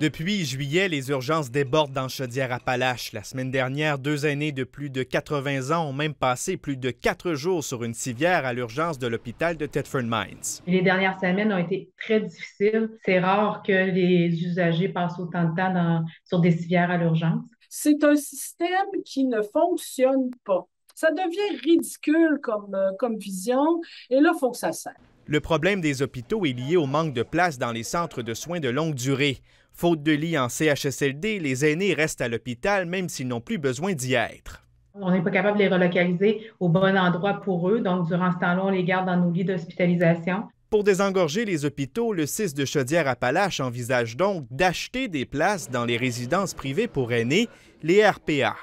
Depuis juillet, les urgences débordent dans Chaudière-Appalaches. La semaine dernière, deux aînés de plus de 80 ans ont même passé plus de quatre jours sur une civière à l'urgence de l'hôpital de Thetford Mines. Les dernières semaines ont été très difficiles. C'est rare que les usagers passent autant de temps sur des civières à l'urgence. C'est un système qui ne fonctionne pas. Ça devient ridicule comme, euh, comme vision et là, il faut que ça cesse. Le problème des hôpitaux est lié au manque de place dans les centres de soins de longue durée. Faute de lits en CHSLD, les aînés restent à l'hôpital même s'ils n'ont plus besoin d'y être. On n'est pas capable de les relocaliser au bon endroit pour eux, donc durant ce temps-là, on les garde dans nos lits d'hospitalisation. Pour désengorger les hôpitaux, le CIS de Chaudière-Appalaches envisage donc d'acheter des places dans les résidences privées pour aînés, les RPA.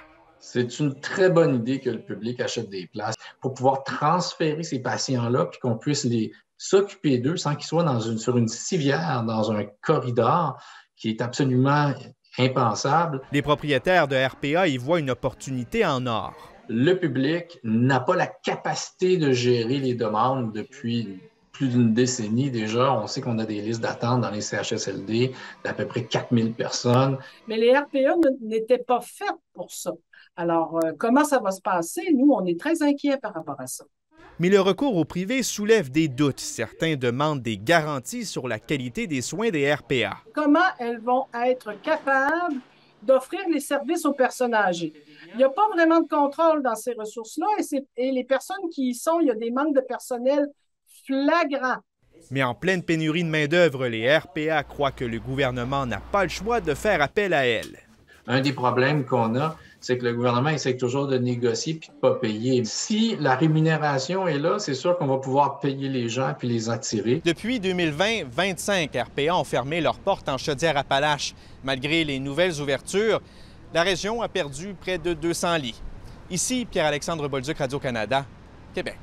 C'est une très bonne idée que le public achète des places pour pouvoir transférer ces patients-là puis qu'on puisse les s'occuper d'eux sans qu'ils soient dans une, sur une civière, dans un corridor qui est absolument impensable. Les propriétaires de RPA y voient une opportunité en or. Le public n'a pas la capacité de gérer les demandes depuis plus d'une décennie déjà. On sait qu'on a des listes d'attente dans les CHSLD d'à peu près 4000 personnes. Mais les RPA n'étaient pas faites pour ça. Alors, euh, comment ça va se passer? Nous, on est très inquiets par rapport à ça. Mais le recours au privé soulève des doutes. Certains demandent des garanties sur la qualité des soins des RPA. Comment elles vont être capables d'offrir les services aux personnes âgées? Il n'y a pas vraiment de contrôle dans ces ressources-là et, et les personnes qui y sont, il y a des manques de personnel flagrants. Mais en pleine pénurie de main-d'œuvre, les RPA croient que le gouvernement n'a pas le choix de faire appel à elles. Un des problèmes qu'on a, c'est que le gouvernement essaie toujours de négocier puis de pas payer. Si la rémunération est là, c'est sûr qu'on va pouvoir payer les gens puis les attirer. Depuis 2020, 25 RPA ont fermé leurs portes en Chaudière-Appalaches. Malgré les nouvelles ouvertures, la région a perdu près de 200 lits. Ici, Pierre-Alexandre Bolduc, Radio-Canada, Québec.